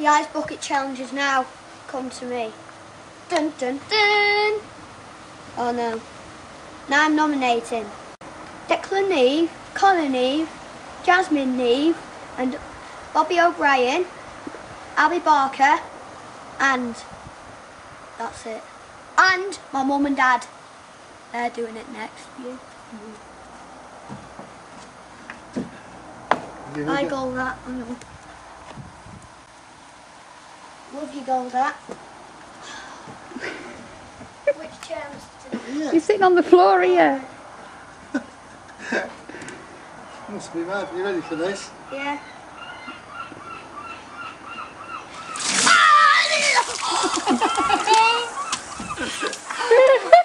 The Ice Bucket Challenge is now come to me. Dun dun dun! Oh no. Now I'm nominating Declan Neve, Colin Neve, Jasmine Neve, and Bobby O'Brien, Abby Barker, and that's it. And my mum and dad. They're doing it next. You. You know I that- goal that. I know. Love you, goal that. Which chairs today? Yeah, You're sitting on the floor here. must be mad. You ready for this? Yeah.